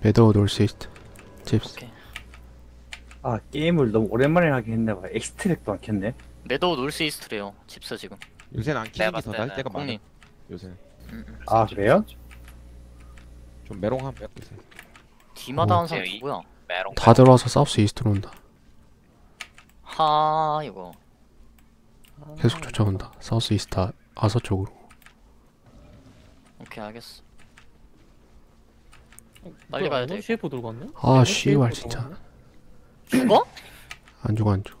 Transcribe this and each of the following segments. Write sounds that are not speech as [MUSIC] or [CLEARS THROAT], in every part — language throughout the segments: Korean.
매더우 놀스이스트 칩스 오케이. 아 게임을 너무 오랜만에 하긴 했나 봐 엑스트랙도 안 켰네 매도우 놀스 이스트래요. 칩스 지금. 요새는 안 키는 게 봤을 더날 때는 때가 많아. 요새는 음, 음. 아 그래요? 좀 메롱함 요새. 디마다 오. 한 사람 이- 누구야? 메롱 다 들어와서 사우스 이스트로 온다 하 이거. 계속 쫓아온다 사우스 이스트 아- 아서 쪽으로 오케이 알겠어. 빨리 가야 돼. CF 들고 왔네? 아 씨발 진짜 죽어? 안 죽어 안 죽어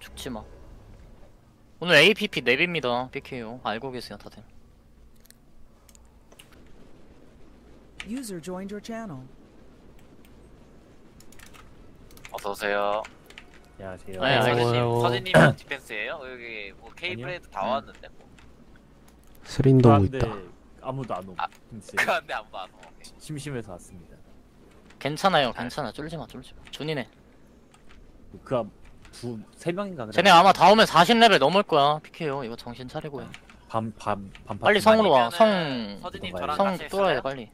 죽지 마. 오늘 APP 랩입니다. BK요. 알고 계세요 다들. User joined your channel. 어서 오세요. 안녕하세요 네, 알겠습니다. 서진님, 디펜스예요? 여기 뭐 케이블에도 다 음. 왔는데 뭐. 스린도 그런데 있다 아무도 안 옴. 아, 아, 그런데 아무도 안 와. 심심해서 왔습니다. 괜찮아요. 괜찮아. 쫄지 마. 쫄지 마. 준이네. 그두세 명인가 그래. 쟤네 아마 다음에 40레벨 넘을 거야. BK요. 이거 정신 차리고 해. 밤밤밤 빨리 성으로 와. 아니면은 성 서진님 어떤가요? 저랑 성 같이 뚫어야 돼? 빨리.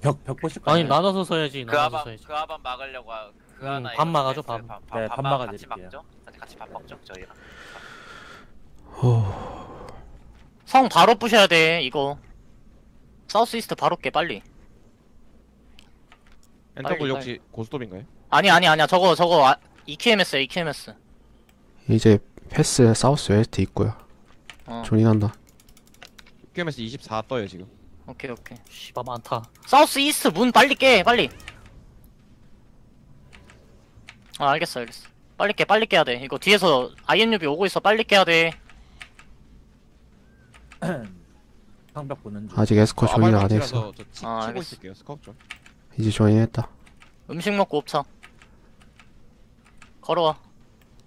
벽벽 보실 아니 거예요? 나눠서 써야지 그 나눠서 아밤 써야지 그 아밤 막으려고 하- 그 음, 하나 밥 이거 막아줘, 밥. 밥, 네, 밥, 밥밥 막아드릴게요. 같이 막죠? 같이 같이 밥 먹죠 저희랑. 성 바로 부셔야 돼. 이거. 사우스 이스트 바로 깨 빨리. 엔터블 빨리, 역시 고스톱인가요? 아니 아니 아니야. 저거 저거 아, EKMS야 EKMS. 이제 패스 사우스 웨스트 있고요 어. 존이난다 QMS 24 떠요 지금. 오케이 오케이. 씨발 많다 southeast 문 빨리 깨 빨리. 아 알겠어 알겠어. 빨리 깨 빨리 깨야 돼. 이거 뒤에서 INUB 오고 있어. 빨리 깨야 돼. [CLEARS THROAT] 방벽 보는 중. 아직 에스코 join 안 했어 저 치, 아, 치고 알겠어. 있을게요 스카웃 좀. 이제 join했다 음식 먹고 옵차. 걸어와.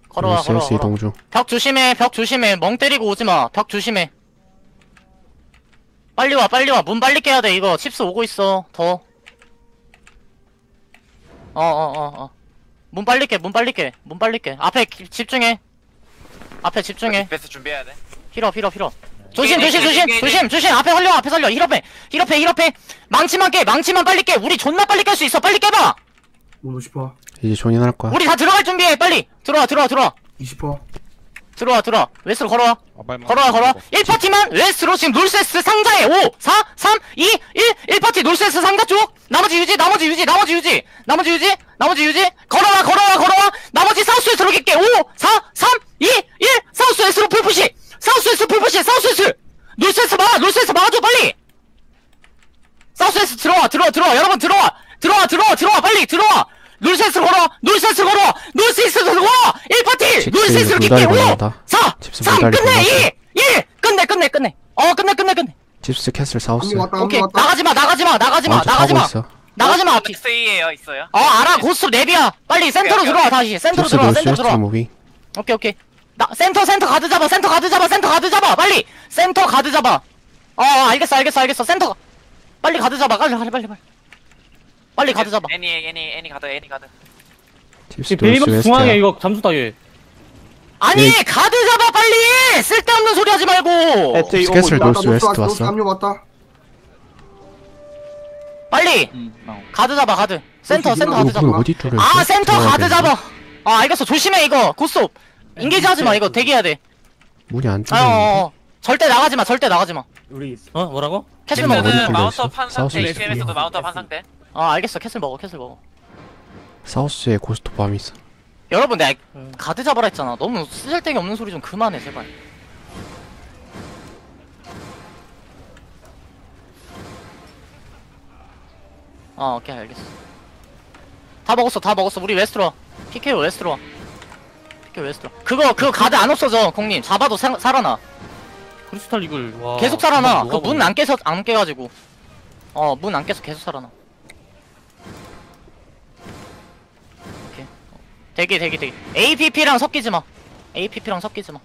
걸어와 걸어와. 걸어와. 이동 중 벽 조심해 벽 조심해 멍 때리고 오지 마 벽 조심해 빨리 와 빨리 와 문 빨리 깨야 돼 이거 칩스 오고 있어 더 어 어 어 어 문 빨리 깨 문 빨리 깨 문 빨리 깨 앞에 기- 집중해 앞에 집중해 디펜스 준비해야 돼. heal up heal up heal up 조심 조심 조심. 조심 조심. 앞에 살려 앞에 살려. 힐업해 힐업해 힐업해 망치만 깨 망치만 빨리 깨. 우리 존나 빨리 깰 수 있어. 빨리 깨봐. 50퍼 이제 join할 거야. 우리 다 들어갈 준비해. 빨리. 들어와 들어와 들어와. 20퍼 들어와 들어와. west로 걸어와. 아, 걸어와 걸어와. 먹고. 1파티만 west로 지금 northwest 상자에. 5 4 3 2 1 1파티 northwest 상자 쪽. 나머지 유지 나머지 유지 나머지 유지. 나머지 유지 나머지 유지. 걸어와 걸어와 걸어와. 나머지 southwest로 길게. 5 4 3 2 1 southwest로 full push southwest full push southwest! northwest 막아 northwest 막아줘 빨리! southwest 들어와 들어와 들어와 여러분 들어와! 들어와 들어와 들어와 빨리 들어와! 놀세스 걸어 놀세스 걸어 놀세스 걸어! 1파티! 칩스 놀세스로 이제 길게 물다리 5 건넌다. 4 칩스 3 물다리 끝내 건넜어. 2 1 끝내 끝내 끝내! 어 끝내 끝내 끝내! 칩스 캐슬 사우스. 오케이 나가지마 나가지마 나가지마 나가지마! 나가지마 비- 엑스에요 있어요. 어 알아 고스톱 랩이야. 빨리 센터로 들어와 다시 센터로 들어와 센터 놀스웨스트 들어와 오케이 오케이 나 센터 센터 가드 잡아 센터 가드 잡아 센터 가드 잡아 빨리! 센터 가드 잡아. 어 어, 알겠어 알겠어 알겠어. 센터 빨리 가드 잡아 빨리 빨리 빨리 빨리. 빨리 가드 잡아. 애니 애니 애니 가드 애니 가드. 칩스 베이먼 중앙에 놀스웨스트야 이거 잠수 따위 아니 네. 가드 잡아 빨리! 쓸데없는 소리 하지 말고! 캐슬 놀스웨스트 왔어. 한명 왔다. 빨리! 가드 잡아 가드. 센터 센터 가드 잡아. 어디 아? 센터 들어가야 가드 되는데. 잡아. 아 알겠어. 조심해 이거. 고스톱 인게지 하지 마 이거 대기해야 돼 문이 안 아, 뚫려 어, 어. 절대 나가지 마. 절대 나가지 마. 우리 어 뭐라고? 캐슬 먹어. 어디 칩스는 뚫려 마운트업 있어? 한 사우스 상태. 이스트. HM에서도 마운트업 한 상태. 아, 알겠어. 캐슬 먹어. 캐슬 먹어. 사우스에 고스톱 밤이 있어 여러분, 내가 가드 잡아라 했잖아. 너무 쓰잘데기 없는 소리 좀 그만해, 제발. 아, 오케이, 알겠어. 다 먹었어, 다 먹었어. 우리 웨스트로 와. PKO 웨스트로 와. PKO west로 와. 그거, 그거 가드 안 없어져, 공님. 잡아도 사, 살아나. crystal eagle 와 계속 살아나. 그 문 안 깨서, 안 깨가지고. 어, 문 안 깨서 계속 살아나. 오케이. 대기, 대기, 대기. APP랑 섞이지 마. APP랑 섞이지 마.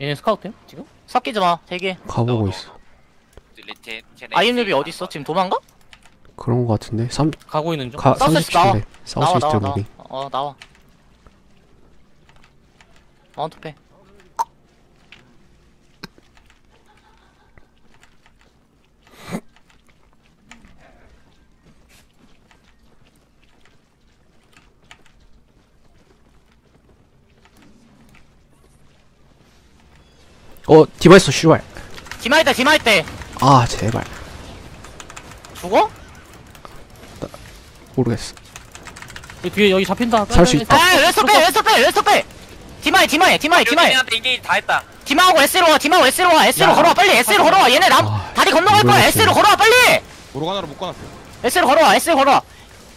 얘네 스카우트야 지금? 섞이지 마. 대기. 가보고 너, 있어 어디 있어? 지금 도망가? 그런 거 같은데 3, 가고 있는 중 가, 사우스 나와. 37에 사우스 나와, 나와, 나와. 어, 나와. 어, 마운트 패 어, 디바이스 슈발. 디마이때 디마이때 아, 제발. 죽어? 모르겠어. 여기 뒤에 여기 잡힌다. 살 수 있다. 아 왼쪽 빼 왼쪽 빼 왼쪽 빼 디마이 디마이 디마이 디마이. 유진이한테 이게 다 했다. 디마하고 S로 와 디마하고 S로 와. S로 야. 걸어와 빨리. S로 걸어와. 얘네 남 아, 다리 건너갈 거야. S로 걸어와 빨리. 모로가나로 묶어놨어요. S로 걸어와 S로 걸어와.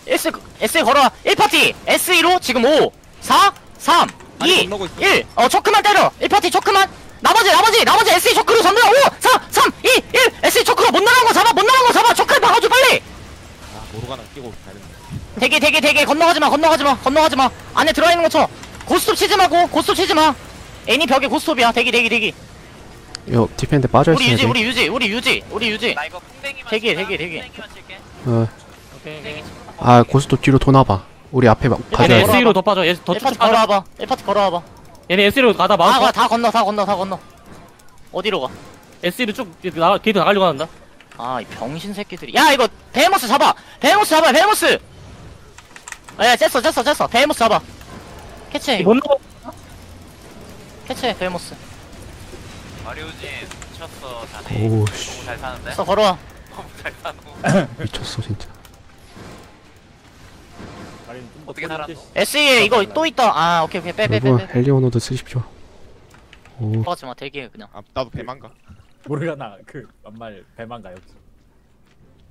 S S 걸어와. 1파티. S2로 지금 5 4 3 아니, 2 건너고 있어. 1 어 초크만 때려. 1파티 초크만. 나머지 나머지 나머지 S2 초크로 전부 다 5 4 3 2 1 S2 초크로 못 나간 거 잡아 못 나간 거 잡아. 초크를 막아줘 빨리. 아 모로가나 끼고 가야 된다. 대기 대기 대기. 건너가지 마 건너가지 마 건너가지 마. 안에 들어가 있는 거쳐 고스톱 치지 마고 고스톱 치지 마 애니 벽에 고스톱이야 대기 대기 대기 요 디펜드 우리 빠져있어야 유지 돼 우리 유지 우리 유지 우리 유지 나 이거 풍뎅이만 대기, 칠까? 대기, 대기. 풍뎅이만 칠게. 어, 오케이, 오케이. 아 고스톱 뒤로 도나봐 우리 앞에 막 얘네 가져야 돼 걸어와봐. SE로 더 빠져. 얘 더 1파티 쭉쭉 빠져. 걸어와봐 1파티 걸어와봐 얘네 SE로 가다 아, 거야. 다 건너 다 건너 다 건너 어디로 가? SE로 쭉 나가 게이트 나가려고 한다. 아 이 병신 새끼들이 야 이거 베헤모스 잡아 베헤모스 잡아 베헤모스 야 쨌어 쨌어 쨌어 베헤모스 잡아 못 나가. 캐치해 베헤모스 마리오진 미쳤어 자네. 오씨 너무 잘 사는데? 써 걸어와 너무 잘 사노. 미쳤어 진짜 어떻게 살았노? SE에 이거 또 있다 아 오케이 오케이 빼빼 여러분 빼빼 헬리오노드 쓰십시오 오 들어가지 마 대기해 그냥 아 나도 배만 가. 모르가나 그 만말 배만가요.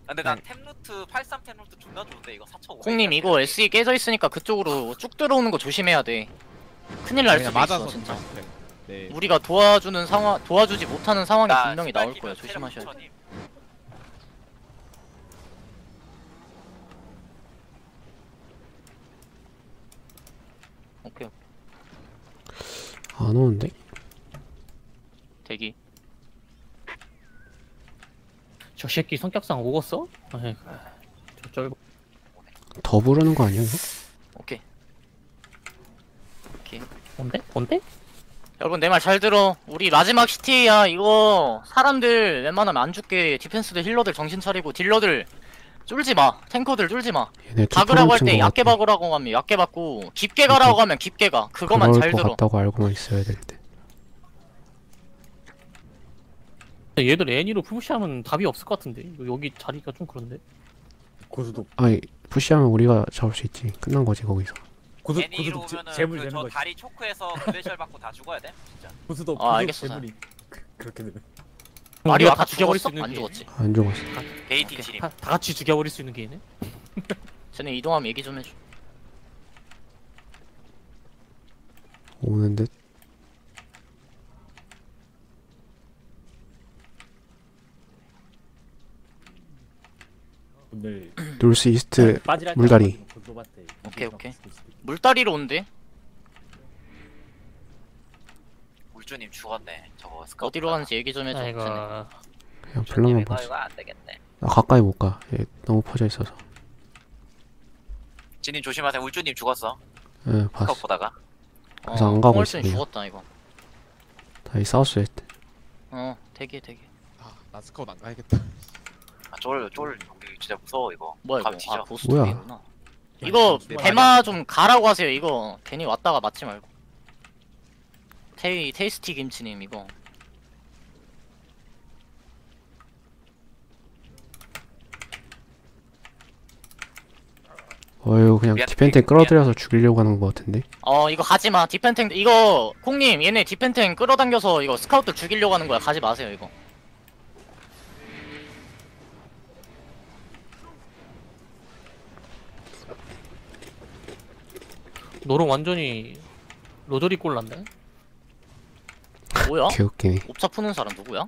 근데 난 템루트 83 템루트 존나 좋은데 이거 4,500. 콩님 이거 SE 깨져 있으니까 그쪽으로 쭉 들어오는 거 조심해야 돼 큰일 날 그냥 수도 맞아서 있어 진짜 그래. 네. 우리가 도와주는 상황 도와주지 못하는 상황이 나 분명히 나올 거야 조심하셔야 돼 체력 9,000임. 오케이 안 오는데? 대기 저 새끼 성격상 오겠어? 아이, 저 쩔고. 더 부르는 거 아니야 이거? 오케이. 오케이. 뭔데? 뭔데? 여러분 내 말 잘 들어. 우리 마지막 시티야 이거. 사람들 웬만하면 안 죽게. 디펜스들 힐러들 정신 차리고 딜러들 쫄지 마. 탱커들 쫄지 마. 얘네 두 박으라고 할 프로 때 친거 얕게 같아. 박으라고 하면 얕게 박고 깊게 가라고 하면 깊게 가. 그거만 그럴 잘 들어. 같다고 알고만 있어야 될 때 얘들 애니로 푸시하면 답이 없을 것 같은데. 여기 자리가 좀 그런데. 고수도 아니 푸시하면 우리가 잡을 수 있지 끝난 거지 거기서 고수 애니로 고수도 오면은 재물 그 되는 저 거지. 다리 초크에서 글래셜 받고 다 죽어야 돼? 진짜. 고수도 아, 고수 알겠어, 재물이 그- 그렇게 되면 마리오 우리가 다 죽여버릴 수 죽었어? 있는 안 게. 죽었지 안 죽었어 게이팅 지림. 다, 다 같이 죽여버릴 수 있는 게 있네. [LAUGHS] 쟤네 이동하면 얘기 좀 해줘 오는 듯 오늘 놀스 이스트 빠지랄 물다리. 때 오케이, 오케이. 물다리로 온대 울주님 죽었네. 저거 스카우트. 어디로 가는지 얘기 좀 해줘 아이고. 쟤네. 그냥 별로만 이거 봤어 이거 안 되겠네. 나 가까이 못 가 얘 너무 퍼져 있어서 진님 조심하세요. 울주님 죽었어. 예 봤어 스카우트 보다가. 그래서 안 가고 콩월순 있어, 그냥. 죽었다 이거 다이 사우스 에어 대기 대기 아나 스카우트 안 가야겠다. 아, 쫄, 쫄. 진짜 무서워 이거. 뭐야 이거. 아 고스톱이구나. 야, 이거 대마 좀 가라고 하세요 이거. 괜히 왔다가 맞지 말고. 테이 테이스티 김치님 이거. 어휴 그냥 미안, 미안. 끌어들여서 죽이려고 하는 거 같은데? 어 이거 가지마. 디펜탱 이거 콩님 얘네 디펜탱 끌어당겨서 이거 스카우트 죽이려고 하는 거야. 가지 마세요 이거 노롱 완전히 로저리 꼴 난다. 뭐야? 개웃기네 옵차 푸는 사람 누구야?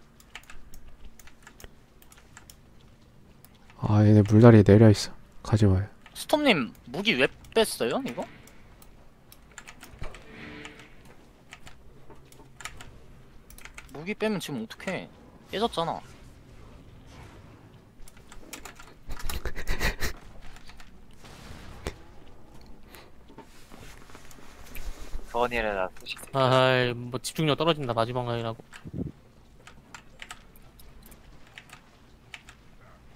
아 얘네 물다리에 내려있어 가지 마요 스톰님 무기 왜 뺐어요 이거? 무기 빼면 지금 어떡해 깨졌잖아 서원이라 쓰시. 아이, 뭐 집중력 떨어진다 마지막 라인하고.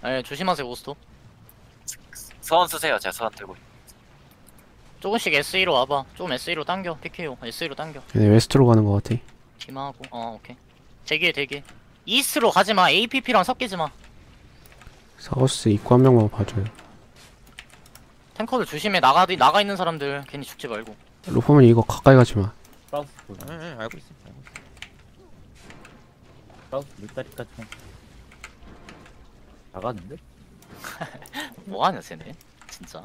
에 조심하세요 오스톱 서원 쓰세요. 제가 서원 들고. 조금씩 SE로 와봐 좀 SE로 당겨 PKO SE로 당겨 얘네 웨스트로 가는 거 같아 팀하고 어 오케이 대기해 대기. 이스트로 가지 마. APP랑 섞이지 마. 사우스 입구 한 명만 봐줘요. 탱커들 조심해. 나가 나가 있는 사람들 괜히 죽지 말고. 로프면 이거 가까이 가지 마. 사우스 보자. 예, 예, 알고 있어. 알고 있어. 사우스 물다리까지 나가는데? [LAUGHS] 뭐 하냐 쟤네. 진짜.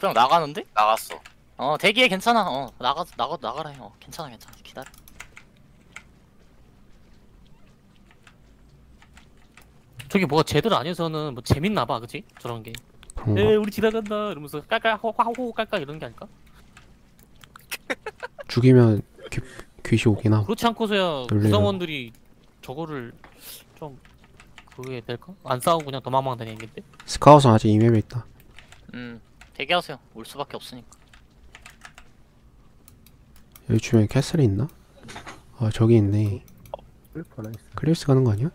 그냥 나가는데? 나갔어. 어 대기해 괜찮아. 어 나가 나가 나가라. 해. 어 괜찮아 괜찮아. 기다려. 저기 뭐가 제대로 아니어서는 뭐 재밌나 봐 그치? 저런 게 그런가? 에 우리 지나간다 이러면서 깔깔 호호호 깔깔 이런 게 아닐까? [LAUGHS] 죽이면 귀, 귀시 오긴 함. 그렇지 않고서야 놀래요. 구성원들이 저거를 좀 그게 될까? 안 싸우고 그냥 도망만 다니겠는데? 스카웃은 아직 이map에 있다. 음 대기하세요. 올 수밖에 없으니까. 여기 주변에 castle이 있나? 아 저기 있네. 클리스 가는 거 아니야?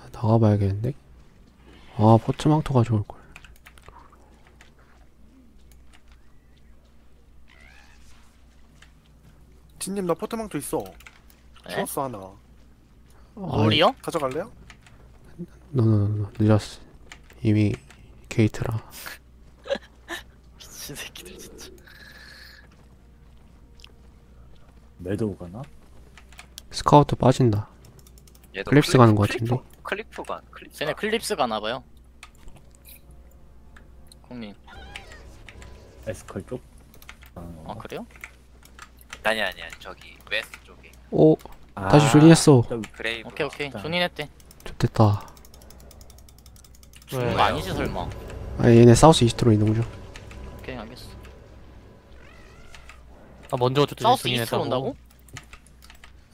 아, 나가봐야겠는데? 아 포트망토가 좋을걸. 진님 나 포트망토 있어. 네? 키웠어 하나. 우리요? 가져갈래요? 너너너 늦었어. 이미 게이트라. [LAUGHS] 미친 새끼들 진짜. 매도우 가나? 스카우트 빠진다. 얘도 클립스 클립- 가는 거 같은데? 클리프가 클립스. 쟤네 클립스 가 나봐요. 공님. 에스컬 쪽? 아, 아 그래요? 아니 아니 아니 저기 웨스트 쪽에 오 아, 다시 그레이브. 오케이 오케이. 일단. 존인했대. 좋됐다. 거 아니지 설마. 아 얘네 사우스 이스트로 이동 중. 오케이 알겠어. 아 먼저 어쨌든 사우스. 이스트로 온다고?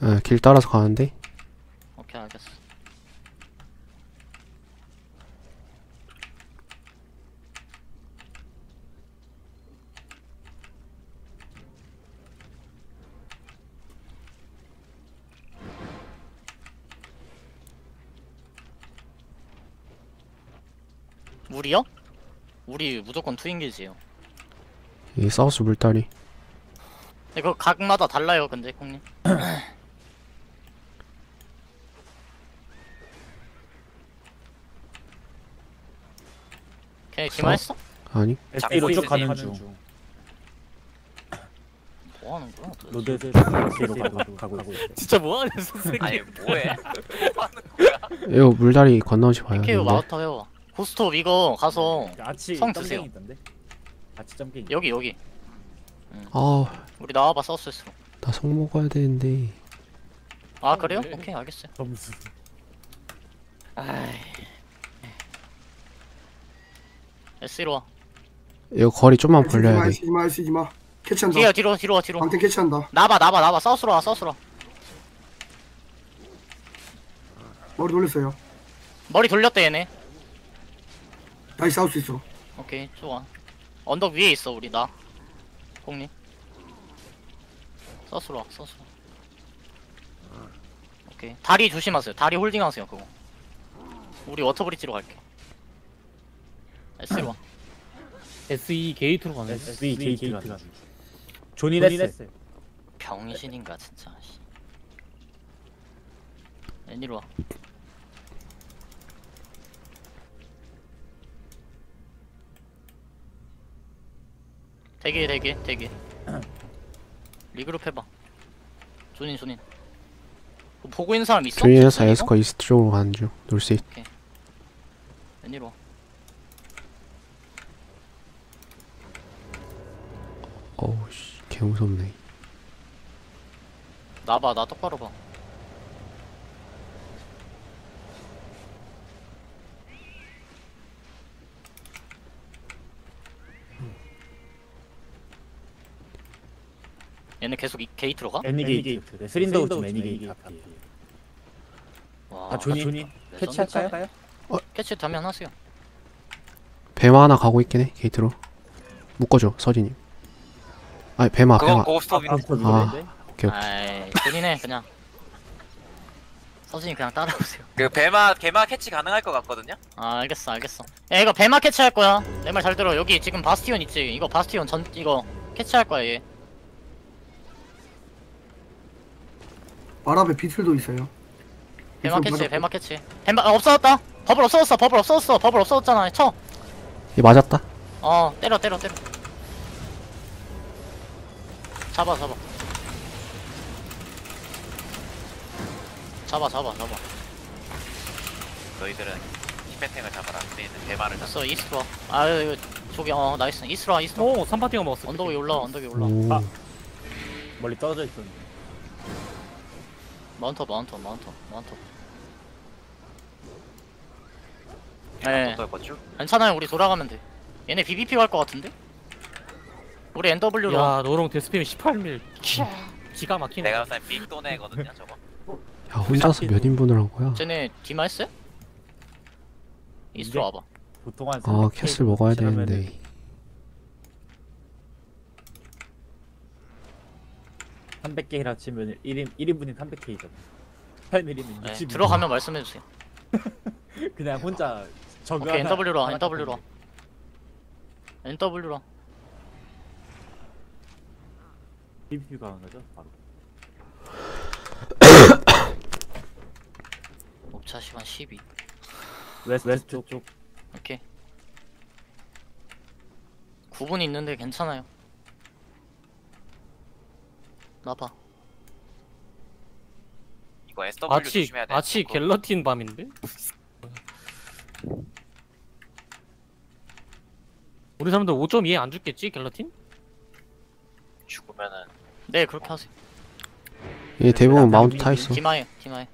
예, 길 따라서 가는데 우리요? 우리 무조건 투인기지요. 이 사우스 물다리. 이거 각마다 달라요, 근데 형님. [CLEARS THROAT] 걔 기마했어? 아니 SD로 쭉 가는 중. [CLEARS THROAT] 뭐 하는 거야? 도대체? 로드에서 [LAUGHS] SD로 가고, 가고 있어. 진짜 뭐하냐 선생님 아니 뭐해? [LAUGHS] 이거 물다리 건너오지 마요. 근데. 마우터 해와. 고스톱 이거 가서 아치 성 점갱이 드세요. 있던데? 아치 점갱이. 여기 여기. 아, 우리 나와봐 사우스에스로. 나성 먹어야 되는데. 아 그래요? 네. 오케이 알겠어요. 점수. 아이. S로 와. 이거 거리 좀만 벌려야 돼. 쓰지 마, 쓰지 마. 캐치한다. 뒤에 뒤로 뒤로 와 뒤로. 방탄 캐치한다. 나봐 나봐 나봐 사우스로 와 와. 머리 돌렸어요. 머리 돌렸대 얘네. 다시 싸울 수 있어. 오케이 좋아. 언덕 위에 있어 우리 나. 와 south로. 와. 오케이 다리 조심하세요. 다리 holding하세요 그거. 우리 워터브리지로 갈게. S로 와. SE 게이트로 가네 SE 게이트가. 존이 레스. 병신인가 진짜. 씨. NE로 와. 대기 대기 대기. regroup 해봐. zone in zone in. 그거 보고 있는 사람 있어? zone in해서 진짜 이거? 에스커 East 쪽으로 가는 중. North East. NE로 와. 어우 씨, 개 무섭네. 나봐 나 똑바로 봐. 얘네 계속 이 게이트로 가? 애니 게이트. 스린더우 좀 애니 게이트 앞이에요. 와, 아 존이 레전드. 캐치할까요? 캐치 되면 하세요. 배마 하나 가고 있긴 해. 게이트로. 묶어줘 서진이. 아니 배마 그건 배마. 고스톱이 아. 오케이 오케이. 아이, zone in해 그냥. 서진이 그냥 따라오세요 그 배마 개마 캐치 가능할 것 같거든요. 아 알겠어 알겠어 야 이거 배마 캐치할 거야 내 말 잘 들어 여기 지금 bastion 있지 이거 bastion 전 이거 캐치할 거야 얘 말 앞에 beetle도 있어요. 배마 캐치. 배마 캐치 배마 아, 없어졌다. 버블 없어졌어 버블 없어졌어 버블 없어졌잖아. 쳐. 얘 맞았다? 어 때려 때려 때려. 잡아 잡아. 잡아 잡아 잡아. 너희들은 히페탱을 잡아라. 우리는 배마를 잡아. 됐어 East로. 아 이거 저기 어 nice. East로 East로. 오 3파티가 먹었어 언덕 위에 올라와 언덕 위에 올라와. 오. 아. 멀리 떨어져 있었는데. 마운터 마운터 마운터 마운터 네. 네 어떨 거죠? 괜찮아요 우리 돌아가면 돼 얘네 BBP 갈 것 같은데? 우리 NW로 야 노롱 데스피면 18밀 기가 막히네 내가 봤을 때 빅도네거든요, 저거. 야 혼자서 몇 인분을 한 거야 쟤네 디마 했어요? 이스트로 와봐 보통 한아 300K 캐슬 먹어야 되는데 300K라 치면 1인 1인분이 300K잖아. 8mil면 네, 60. 들어가면 말씀해주세요. [LAUGHS] 그냥 혼자 저거 오케이 하나- NW로 와 하나 NW로 와. NW로 와. PVP 가는 거죠? 바로. [COUGHS] 옵차 시간 12 West West 쪽. 오케이. 9분 있는데 괜찮아요 나봐 이거 SW 아치 조심해야 돼. 아치 그거. 갤러틴 밤인데? 우리 사람들 5.2에 안 죽겠지 갤러틴? 죽으면은 네 그렇게 하세요 얘 대부분 마운트 타 있어 디마해 디마해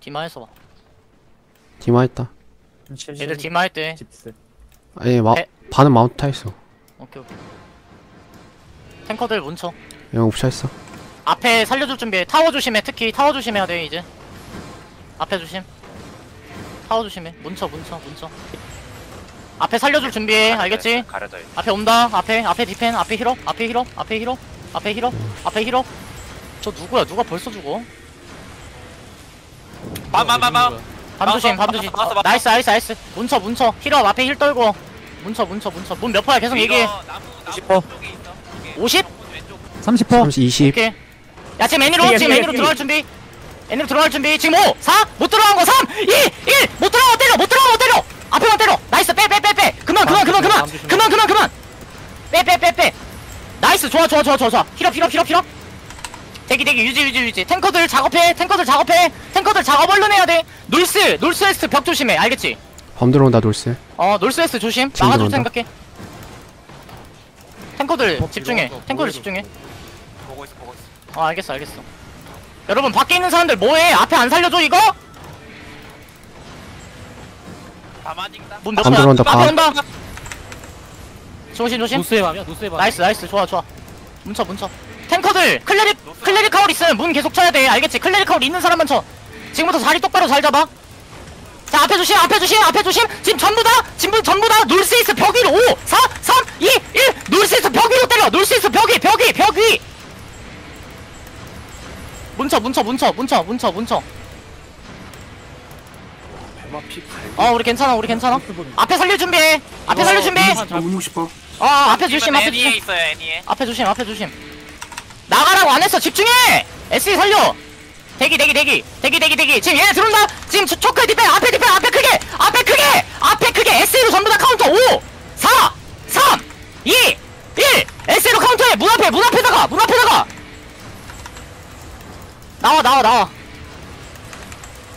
디마해서 와 디마 했다 얘들 디마 할 때 집스. 아 얘 마 에? 반은 mount 타 있어 오케이 오케이 탱커들 뭉쳐 얘 옵차 있어. 앞에 살려줄 준비해 타워 조심해 특히. 타워 조심해야 돼 이제. 앞에 조심. 타워 조심해. 뭉쳐 뭉쳐 뭉쳐. 앞에 살려줄 준비해 알겠지? 가려져 있어. 앞에 온다. 앞에 앞에 디펜 앞에 힐업 앞에 힐업 앞에 힐업 앞에 힐업 앞에 힐업 저 누구야? 누가 벌써 죽어? 빰빰빰빰. bomb 조심 bomb 막았어, 조심 막았어, 어, 막았어. nice nice nice. 뭉쳐 뭉쳐. heal up 앞에 heal 떨고. 뭉쳐 뭉쳐 뭉쳐. 문 몇 퍼야? 계속 얘기해. 이거 나무 나무 90%. 쪽에 있어. 이게 50? 왼쪽 30%. 30 20 오케이. 야 지금 NE로 삐, 지금 삐, NE로 삐. 들어갈 준비. NE로 들어갈 준비. 지금 5 4 못 들어간 거 3 2 1 못 들어간 거 때려 못 들어간 거 때려. 앞에만 때려. nice. 빼 빼 빼 빼. 그만 그만 그만 그만. 조심, 그만 그만 그만. 빼 빼 빼 빼. nice. 좋아 좋아 좋아 좋아 좋아. 힐업 힐업 힐업 힐업. 대기 대기. 유지 유지 유지. 탱커들 작업해 탱커들 작업해. 탱커들 작업 얼른 해야 돼. North North West 벽 조심해. 알겠지? bomb 들어온다 North. 어 North West 조심. 들어온다. 생각해. 탱커들 어, 집중해. 탱커들 집중해 어 있어. 어 알겠어 알겠어. 여러분 밖에 있는 사람들 뭐해? 앞에 안 살려줘 이거? 가만히다. 문 몇 퍼야? 들어온다, 앞에 bomb. 온다. 조심 조심. North의 bomb이야 North의 bomb nice nice. 좋아 좋아. 뭉쳐 뭉쳐. 탱커들 cleric cleric cowl 있으면 문 계속 쳐야 돼. 알겠지? cleric cowl 있는 사람만 쳐. 지금부터 자리 똑바로 잘 잡아. 자 앞에 조심 앞에 조심 앞에 조심. 지금 전부 다 지금 전부 다 North East 벽 위로 5 4 3 2 1 North East 벽 위로 때려 North East 벽위 벽위 벽위 뭉쳐 뭉쳐 배마 피 갈기. 어 우리 괜찮아 우리 괜찮아? 앞에 살릴 준비해. 앞에 살릴 준비 나무 60%. 어? 앞에 조심 앞에 NE에 조심. 있어요 NE에. 앞에 조심 앞에 조심. 나가라고 안 했어. 집중해! SE 살려. 대기 대기 대기. 대기 대기 대기. 지금 얘네 들어온다. 지금 초- choke 디펜 앞에 디펜 앞에 크게 앞에 크게 앞에 크게. SE로 전부 다 카운터. 5 4 3 2 1 SE로 카운터해. 문 앞에 문 앞에다가 문 앞에다가 나와 나와 나와.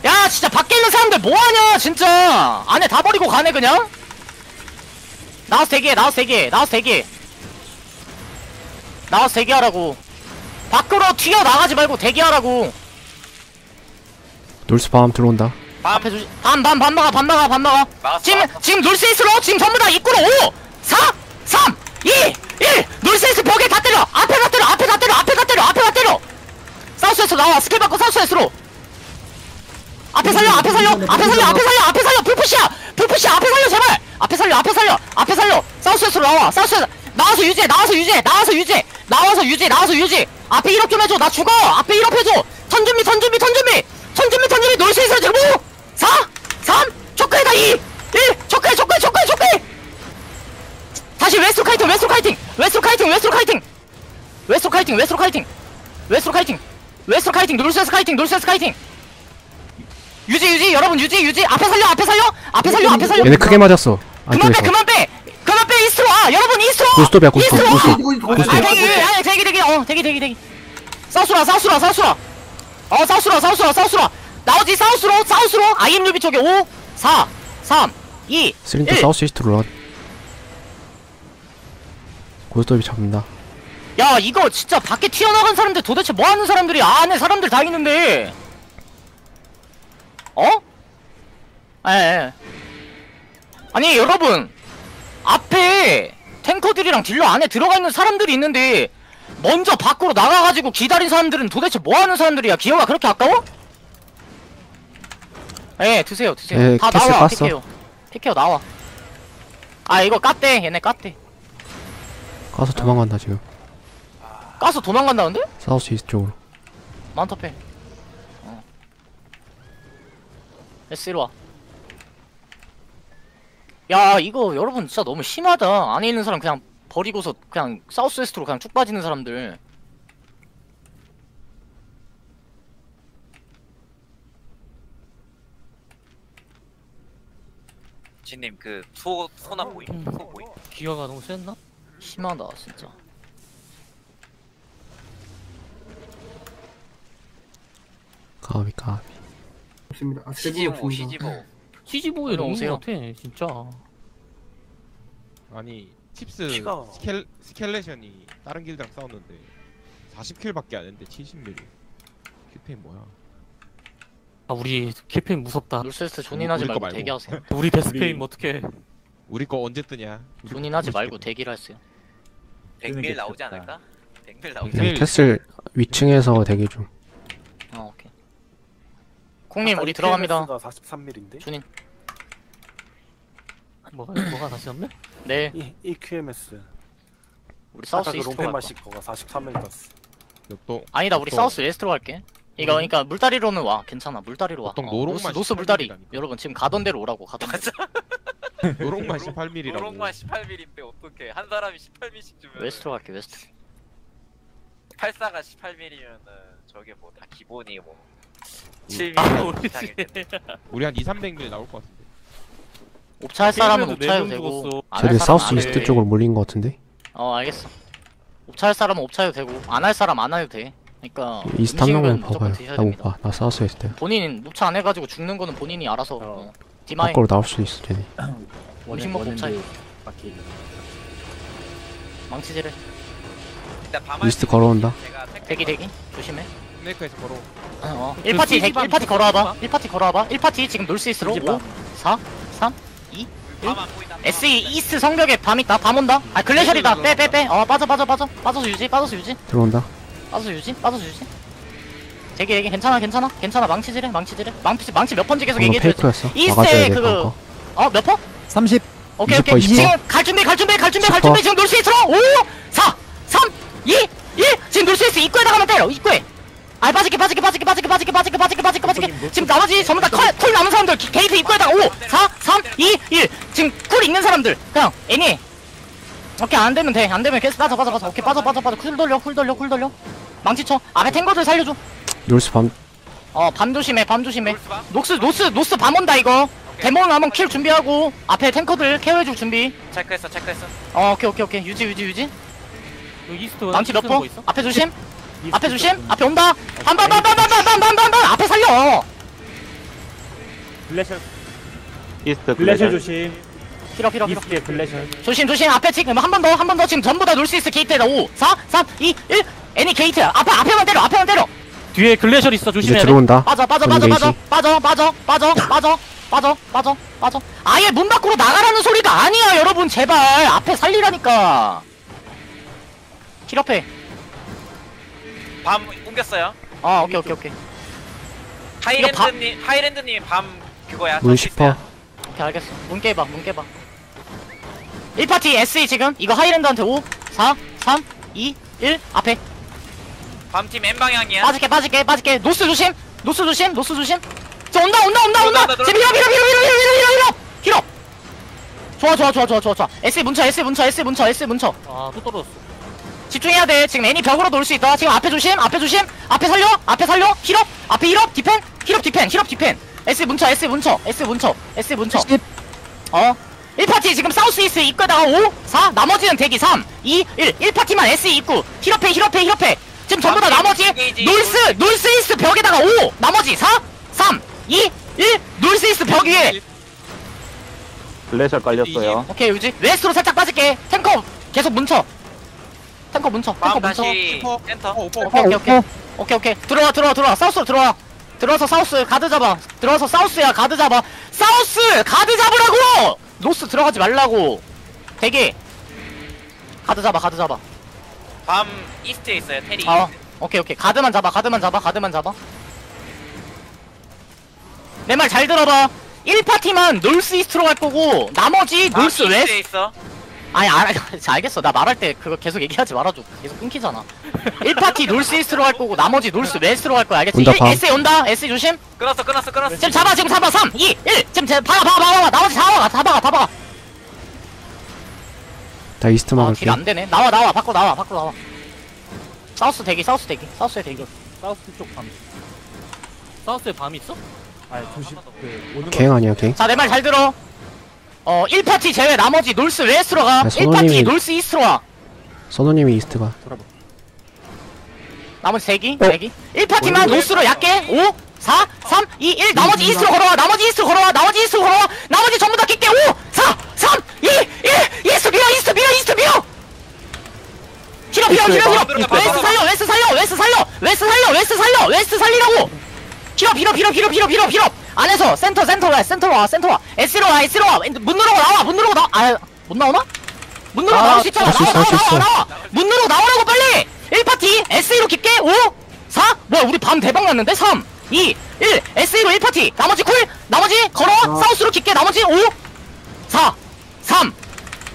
야 진짜 밖에 있는 사람들 뭐하냐 진짜. 안에 다 버리고 가네 그냥. 나와서 대기해 나와서 대기해 나와서 대기해. 나와서 대기하라고. 밖으로 튀어나가지 말고 대기하라고. 놀스 밤 들어온다. 밤. 앞에 조심. 반반 반 나가 반 나가 반 나가. 막았어. 지금 막았어. 지금 놀스이스로 지금 전부 다 입구로. 5 4 3 2 1 놀스이스 벽에 다 때려 앞에 다 때려 앞에 다 때려 앞에 다 때려 앞에 다 때려 South East 나 와 스킬 받고 South East로. 앞에 살려 앞에 살려 앞에 살려 앞에 살려 앞에 살려 full push야. full push 앞에 살려 제발. 앞에 살려 앞에 살려 앞에 살려. 사우스에서로 나와 사우스에서 나와서 유지해 나와서 유지해 나와서 유지해 나와서 유지 나와서 유지. 앞에 heal up 좀 해줘 나 죽어. 앞에 1업 해줘. 턴 준비 턴 준비 턴 준비 턴 준비 턴2 1 초크해 초크해 초크해 초크해 다시 웨스트 카이팅 웨스트 카이팅 웨스트 카이팅 웨스트 카이팅. 웨스트 카이팅 웨스트 카이팅 웨스트 카이팅 웨스트 카이팅 놀스웨스 카이팅 놀스웨스 카이팅. 유지 유지 여러분 유지 유지. 앞에 살려 앞에 살려. 앞에 살려 앞에 살려. 얘네 크게 맞았어. 그만 빼 안쪽에서 그만 빼. 그만 빼 이스트로 와. 여러분 이스트로 와. 고스톱이야 고스톱 이스트로 와. 고스톱. 이거 이거 고스톱. 아 대기 아 대기 대기. 어 대기 대기 대기. 사우스라 사우스라 사우스라 어 사우스라 사우스라 사우스라 나오지 사우스로 사우스로. 아이엠 유비 쪽에 5 4 3 2 스린트 일. 사우스 이스트로 고스톱이 잡는다 야 이거 진짜 밖에 튀어나간 사람들 도대체 뭐하는 사람들이 안에 사람들 다 있는데? 어? 에, 에. 아니 여러분. 앞에 탱커들이랑 딜러 안에 들어가 있는 사람들이 있는데 먼저 밖으로 나가가지고 기다린 사람들은 도대체 뭐하는 사람들이야? 기어가 그렇게 아까워? 예 드세요 드세요. 예, 다 나와 깠어. 피케요 피케요 나와. 아 이거 깠대. 얘네 깠대. 가서 도망간다 지금 까서 도망간다는데? 사우스 이스트 쪽으로 마운터페 어. S로 와. 야 이거 여러분 진짜 너무 심하다 안에 있는 사람 그냥 버리고서 그냥 사우스 웨스트로 그냥 쭉 빠지는 사람들 진님 그 소 소나 보이 음. 소 보이 기어가 너무 셌나? 심하다 진짜 까비 까비 없습니다. 아, 시지모 없습니다. 시지모 치즈보이 너무 오세요. 같아 진짜 아니 칩스 키가- 스켈 스켈레션이 다른 길드랑 싸웠는데 40킬밖에 안 했는데 70밀. 큐페인 뭐야? 아 우리 캠페인 무섭다 놀세스트 존인하지 우리 거 말고 말고. 대기하세요 우리 베스페인 어떡해 우리 거 언제 뜨냐? 존인하지 말고. 대기를 하세요 100밀 나오지. 않을까? 100밀 나오지 네. 그냥 캐슬 위층에서 대기 오케이 콩님 우리 들어갑니다. 43mm인데? 존인. 뭐가 뭐가 다시 없네? 네. 이 EQMS 우리 사우스 그 이스트로 롱펜 갈 거야 마실 거가 43mm 떴어. 보통 아니다 우리 보통- 사우스 웨스트로 갈게. 이거 그러니까 물다리로는 와. 괜찮아 물다리로 와. 보통 어, 노롱만 노스, 노스 물다리 18mm 라니까. 여러분 지금 가던 대로 오라고 가던 대로. 노롱만 18mm라고. 노롱만 18mm인데 어떡해. 한 사람이 18mm씩 주면 웨스트로 갈게 웨스트. 84가 18mm면은 저게 뭐 다 기본이 뭐 아 7mm [LAUGHS] 우리 한 2, 300밀 나올 것 같은데. 옵차 할 사람은 게임에도 옵차해도 네명 되고. 죽었어. 안할 쟤네 사람은 사우스 안 이스트 해도 돼. 쪽으로 몰린 것 같은데? 어 알겠어. 옵차 할 사람은 옵차해도 되고 안 할 사람 안 해도 돼. 그러니까 이스트 한 명만 봐봐요. 나 못 봐. 나 사우스 이스트. 본인 옵차 안 해가지고 죽는 거는 본인이 알아서 어. 디마이 밖으로 나올 수도 있어 쟤네. [COUGHS] 음식 먹고 원핸드 차이. 바퀴. 망치질해. 일단 밤할 이스트 때 걸어온다. 제가 택 대기 대기? 조심해 스네이크에서 걸어. 어. 그 1파티 대기 CG방 1파티 걸어와봐. CG방? 1파티 걸어와봐. 1파티 지금 놀스이스로 5 CG방. 4 3 2 bomb 안 보인다 SE East 성벽에 bomb 있다. bomb 온다. 아 Glacial이다. 빼 빼 빼. 어 빠져 빠져 빠져. 빠져서 유지 빠져서 유지. 들어온다. 빠져서 유지 빠져서 유지. 대기 대기. 괜찮아 괜찮아. 괜찮아. 망치질해 망치질해. 망치 망치 몇 번째 계속 얘기해 줘야지. 막아줘야 돼 그거- 방금 어 몇 퍼? 30. 오케이 20%, 오케이. 20%. 지금 갈 준비 갈 준비 갈 준비 갈 10%. 준비. 지금 North East로 5 4 3 2 1 지금 North East 입구에다 가면 때려. 입구에 아 빠지게 빠지게 빠지게 빠지게 빠지게 빠지게 빠지게 빠지게 빠지게. 지금 나머지 전부 다 cool 남은 사람들 기- 게이트 입구에다가 5 4 3 2 1 지금 cool 있는 사람들. 그냥 any. 오케이 안 되면 돼 안 되면 계속 빠져 빠져 빠져. 오케이 빠져 빠져 빠져. cool 돌려 cool 돌려 cool 돌려. 망치 쳐. 앞에 탱커들 살려줘. North bomb. 어 bomb 조심해 bomb 조심해? North North North bomb 온다 이거. demon 한번 kill 준비하고 앞에 탱커들 케어해줄 준비. 체크했어 체크했어. 어 오케이 오케이 오케이. 유지 유지 유지. 여기 East 망치 몇 쓰는 번? 거 있어? 앞에 조심 앞에 조심. 쪽. 앞에 온다. 반반반반반반반반반. 앞에 살려. Glacial. East Glacial. 조심. 길어 길어 길어 East에 Glacial. 조심 조심. 앞에 지금 한 번 더 한 번 더. 지금 전부 다 North East. 게이트에다. 5 4 3 2 1 any 게이트. 앞에 앞에만 때려 앞에만 때려. 뒤에 Glacial 있어. 이제 조심해야 돼 들어온다. 빠져 빠져 빠져 전개지. 빠져. 빠져 빠져 빠져 빠져 빠져 빠져 빠져. 아예 문 밖으로 나가라는 소리가 아니야 여러분. 제발. 앞에 살리라니까. 킬업해 밤 옮겼어요. 아 오케이 오케이 오케이. 하이랜드님 하이랜드님 bomb 그거야. 문 서치스야. 10퍼 오케이 알겠어. 문 깨봐 문 깨봐. 1파티 SE 지금? 이거 하이랜드한테 5 4 3 2 1 앞에. bomb팀 N 방향이야. 빠질게 빠질게 빠질게. 노스 조심 노스 조심 노스 조심. 저 온다 온다 온다 온다. 지금 밀어 밀어 밀어 밀어 밀어 밀어 밀어. 밀어. 좋아 좋아 좋아 좋아 좋아 좋아. S 문쳐 S 문쳐 S 문쳐 S 문쳐. 아 또 떨어졌어 집중해야 돼. 지금 any 벽으로 North East다. 지금 앞에 조심 앞에 조심. 앞에 살려 앞에 살려. 힐업 앞에 힐업 디펜. 힐업 디펜 힐업 디펜. S 문쳐 S 문쳐 S 문쳐 S 문쳐. 어? 1파티 지금 South East 입구에다가 5 4 나머지는 대기 3 2 1 1파티만 S 입구. 힐업해 힐업해 힐업해. 지금 전부 다 나머지 North North East 벽에다가 5 나머지 4 3 2 1 North East 벽 위에. Glacial 깔렸어요. 오케이 유지. West로 살짝 빠질게. 탱커 계속 문쳐 탱커 문쳐 탱커 문쳐. 다시 센터. 오케이 오케이 오케이. 오케이 오케이. 들어와 들어와 들어와. South로 들어와. 들어와서 South 가드 잡아. 들어와서 South야 가드 잡아. South 가드 잡으라고! North 들어가지 말라고. 대기. 가드 잡아 가드 잡아. bomb East에 있어요. 테리. 어 오케이 오케이. 가드만 잡아 가드만 잡아 가드만 잡아. 내 말 잘 들어봐. 1파티만 North East로 갈 거고 나머지 bomb North West. 있어. 아니 알, [LAUGHS] 알겠어. 나 말할 때 그거 계속 얘기하지 말아줘. 계속 끊기잖아. 1파티 North East로 갈 거고 나머지 North West로 갈 거야. 알겠지? 온다, 일- bomb. S 온다? S 조심. 끊었어 끊었어 끊었어. 지금 잡아 지금 잡아. 3 2 1 지금 제 박아 박아 박아 박아. 나머지 다 박아 다 박아 다 박아. 나 East 막을게. 아딜 안 되네. 나와 나와. 밖으로 나와 밖으로 나와. South 대기 South 대기. South에 대기. 사우스 쪽 밤. 사우스에 밤이 있어? 아니 조심 그 오는 거. 갱 아니야 갱? 자 내 말 잘 들어 어 1파티 제외 나머지 North West로 가 아, 1파티 선호님이- North East로 와. 선우님이 East 가. 나머지 대기? 어. 대기? 1파티만 노스로 얕게 5 4 3 2 1 나머지 East로 걸어와. 나머지 East로 걸어와. 나머지 East로 걸어와. 나머지 전부 다 낄게. 5 4 3 2 1 East 밀어 East 밀어 East 밀어. 밀어 밀어 밀어 밀어. 살려 west 살려 west 살려 west 살려 west 살려 west 살리라고. 밀어 밀어 밀어 밀어 밀어 밀어 밀어 안에서 센터 센터 와 센터로 와 센터 와. S로 와 S로 와 문 누르고 나와 문 누르고 나와. 아 못 나오나? 문 누르고 아, 나올 수 있잖아 나와 나와 나와. 나와. 문 누르고 나오라고 빨리! 1파티 SE로 킬게 5 4 뭐야 우리 밤 대박 났는데? 3 2 1 SE로 1파티. 나머지 쿨 나머지 걸어. south로 킬게 나머지 5 4 3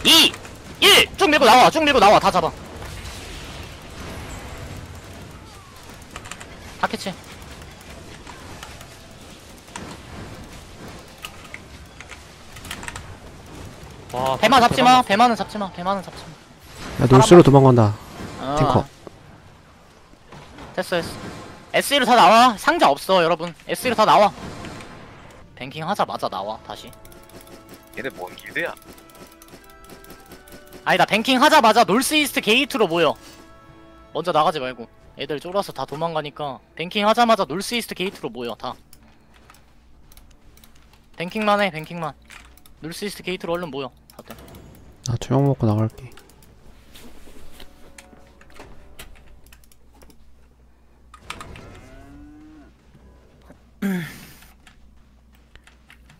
2 1쭉 밀고 나와 쭉 밀고 나와. 다 잡아. 다 캐치 와 배마 잡지 마. 배마는 잡지 마. 배마는 잡지 마. 야 놀스로 도망간다. 어. 탱커. 됐어 됐어. SE로 다 나와. 상자 없어 여러분. SE로 다 나와. 뱅킹 하자마자 나와 다시. 얘네 뭔 길드야? 아니다 뱅킹 하자마자 north east 게이트로 모여. 먼저 나가지 말고. 애들 쫄아서 다 도망가니까 뱅킹 하자마자 north east 게이트로 모여 다. banking만 해 banking만 north east 게이트로 얼른 모여. 다들. 나 투영 먹고 나갈게.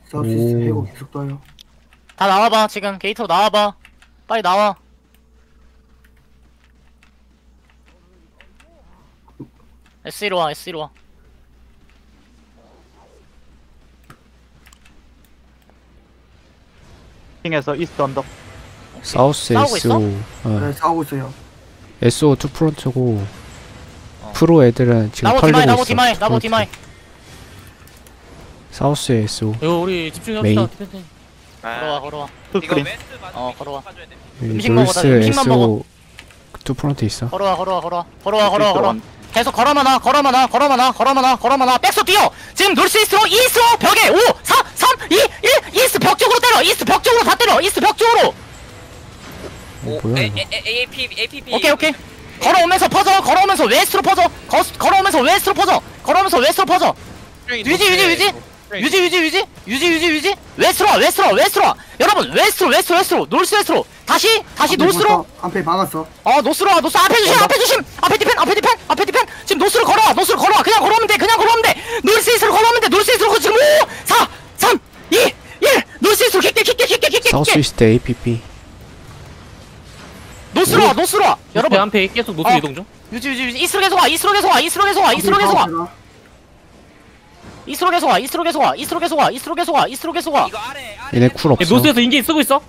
서비스 오. 해고 계속 떠요. 다 나와봐 지금. 게이트로 나와봐. 빨리 나와. SE로 와 SE로 와 킹에서 이스트 언덕. 사우스 싸우고 있어? SO 어, 네, 싸우고 있어요. SO 투 프론트고 어. 프로 애들은 지금 나무 디마이 털리고 나무 있어 디마이 나무 프론트. 디마이 사우스에 SO 이거 우리 집중합시다 메인. 걸어와 걸어와 이거 웨스트 맞아. 어, 걸어와. 빠져야 돼. 여기 음식 먹어, 나 놀스 음식만 먹어. SO 투 프론트 있어 걸어와 걸어와 걸어와 걸어와 걸어와 걸어와 계속 걸어만 와 걸어만 와 걸어만 와 걸어만 와 걸어만 와 백서 뛰어 지금 놀스 이스트로 이스트로 벽에 5 4 3 2 1 이스트 벽 쪽으로 때 려! 이스트 벽 쪽으로 다 때려! 이스트 벽 쪽으로! 어, 뭐야 이거? A A P A P P. 오케이 오케이. 걸어오면서 퍼져! 걸어오면서 웨스트로 퍼져! 거, 걸어오면서 웨스트로 퍼져! 걸어오면서 웨스트로 퍼져! 유지 유지 유지! 유지 유지 유지! 유지 유지 유지! 웨스트로 와 웨스트로 와 웨스트로 와! 여러분 웨스트로 웨스트로 웨스트로! 놀스 웨스트로! 다시 다시 노스로! 앞에 막았어. 어 노스로 와 노스! 앞에 조심 앞에 조심! 앞에 디펜 앞에 디펜 앞에 디펜! 지금 노스로 걸어와 노스로 걸어와! 그냥 걸어오면 돼 그냥 걸어오면 돼! 놀스이스로 걸어오면 돼! 놀스이스로 지금 5 4 3 2 1 놀스이스로 킥게 킥게 킥게 킥게 사우스 킥게 이스트 APP 노스로 와 노스로 와 여러분 여러분 한패 계속 노스 어. 이동 중 유지 유지 유지 이스로 계속 와 이스로 계속 와 이스로 계속 와 이스로 계속 와 이스로 계속 와 이스로 계속 와 이스로 계속 와 이스로 계속 와 이스로 계속 와어. 얘네 쿨 얘 없어 노스에서 인게임 쓰고 있어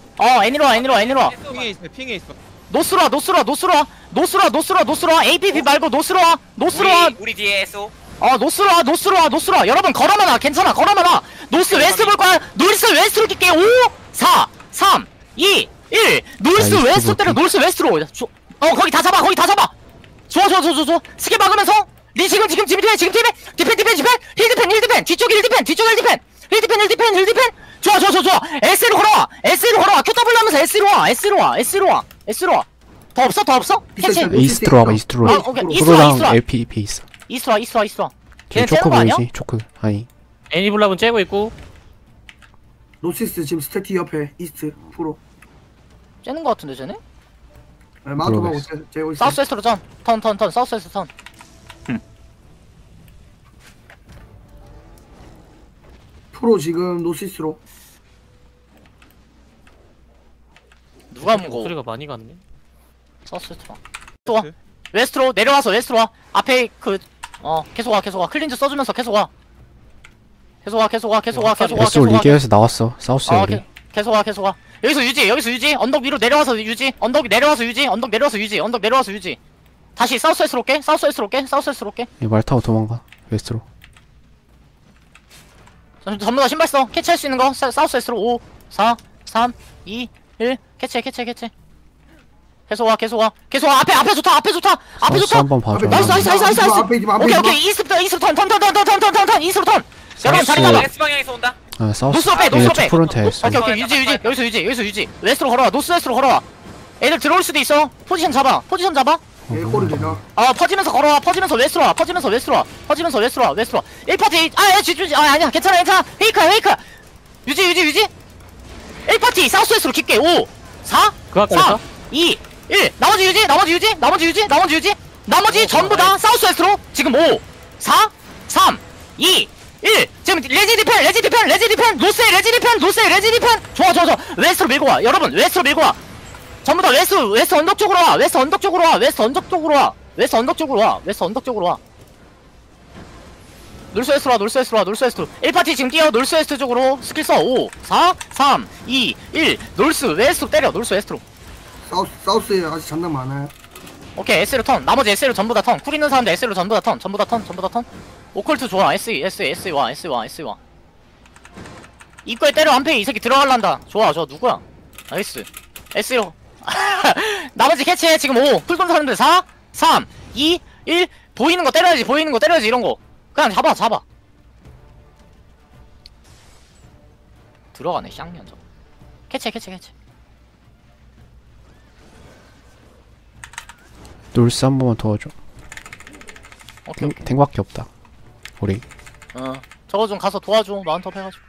애니로 와 애니로 와 애니로 와 핑에 있어. 핑에 있어. 노스로 와 노스로 와 노스로 와 노스로 와 노스로 와 노스로 와 APP 말고 노스로 와 노스로 와 우리 우리 뒤에. 어 노스로 와 노스로 와 노스로 와 여러분 걸어만 와 괜찮아 걸어만 와 웨스트로 뛸게 5 4 3 2 1 노스 아, 웨스트 때려. 노스 웨스트로. 조- 어 거기 다 잡아 거기 다 잡아. 좋아 좋아 좋아 좋아 좋아. 스킬 막으면서. 니 지금 지금 지금 디펜 지금 디펜 디펜 디펜 디펜. 힐 디펜 힐 디펜. 뒤쪽 힐 디펜 뒤쪽 힐 디펜. 힐 디펜 힐 디펜 힐 디펜. 좋아 좋아 좋아 좋아. S로 걸어와. S로 걸어와. QW 하면서 S로 와 S로 와 S로 와 S로 와더 없어 더 없어? 캐치 있어, 있어. 이스트로 와봐 이스트로. 아 오케이. 이스트로 프로랑 이스트로 LP 있어. 이스트로 이스트로 이스트로 걔 걔는 째는 초크 거 아니야? 보이지? 초크 아니. 애니블랍은 째고 있고 노시스 지금 스태티 옆에 이스트 프로. 째는 거 같은데 쟤네? 네. 재- 재고 있어. 사우스 웨스트로 전. 턴, 턴, 턴. 사우스 웨스트 턴. 프로 지금 노시스로. 누가 무거 목소리가 많이 갔네 사우스 웨스트로. 또 와. 웨스트로 내려와서 웨스트로 와. 앞에 그, 어, 계속 와, 계속 와. 클린즈 써주면서 계속 와. 계속 와 계속 와 계속 와 계속 와 계속 와. 베스올 계속 와. 리그에서 나왔어 사우스야 아, 계속 와 계속 와. 여기서 유지 여기서 유지 언덕 위로 내려와서 유지 언덕 내려와서 유지 언덕 내려와서 유지 언덕 내려와서 유지. 다시 사우스웨스로 올게 사우스웨스로 올게 사우스웨스로 올게. 말 타고 도망가 웨스트로 전부 다 신발 써 캐치할 수 있는 거 사- 사우스웨스로 5 4 3 2 1 캐치해 캐치해 캐치 계속 와 계속 와 계속 와 앞에 앞에 좋다 앞에 좋다 앞에 좋다. 한번 봐줘 나이스 나이스 나이스 나이스 앞에 있지 마, 앞에 오케이 있지 마. 오케이 이스턴 이스턴 턴턴턴턴턴턴턴 이스턴 턴 여러분 자리 south. 잡아. S 방향에서 온다. 아 south 빼, 얘네 north로 빼. two front 했어 오케이, 오케이. 유지, 유지. 여기서 유지, 여기서 유지. west로 걸어와. north west로 걸어와. 애들 들어올 수도 있어. 포지션 잡아. 포지션 잡아. 예, 꼬리 되나? 아 퍼지면서 걸어와 퍼지면서 웨스트로 와 퍼지면서 웨스트로 와 퍼지면서 웨스트로 와 웨스트로 와 1파티 아야 주주 아 아니야 괜찮아 괜찮아 fake야 fake 유지 유지 유지 1파티 south west로 깊게 5 4그 아까 3 2 1 나머지 유지 나머지 유지 나머지 유지 나머지 유지 나머지 전부 다 south west로 지금 5 4 3 2 1 지금 레지 디펜 레지 디펜 레지 디펜 north에 레지 디펜 north에 레지 디펜! 좋아 좋아 좋아. 웨스트로 밀고 와. 여러분 웨스트로 밀고 와. 전부 다 웨스트 웨스트 언덕 쪽으로 와. 웨스트 언덕 쪽으로 와. 웨스트 언덕 쪽으로 와. 웨스트 언덕 쪽으로 와. 웨스트 언덕 쪽으로 와. 놀스 웨스트로 와 놀스 웨스트로 와 놀스 웨스트로 1파티 지금 뛰어. 놀스 웨스트 쪽으로. 스킬 써. 5 4 3 2 1 north west로 때려. north west로. south south에 아직 장난 많아요. 오케이 S로 턴. 나머지 S로 전부 다 턴 cool 있는 사람들 S로 전부 다 턴. 전부 다 턴 전부 다 턴. 오컬트 좋아. S S S 와 S 와 S 와. 입구에 때려 한패. 이 새끼 들어갈란다. 좋아 좋아. 누구야? nice. S로. [LAUGHS] 나머지 catch해. 지금 5 쿨 돈 사람들 4 3 2 1 보이는 거 때려야지. 보이는 거 때려야지. 이런 거. 그냥 잡아 잡아. 들어가네. 쌍년 저. catch해 catch catch north 한 번만 도와줘. 오케이 탱, 탱밖에 없다. 우리. 어 저거 좀 가서 도와줘. mount up 해가지고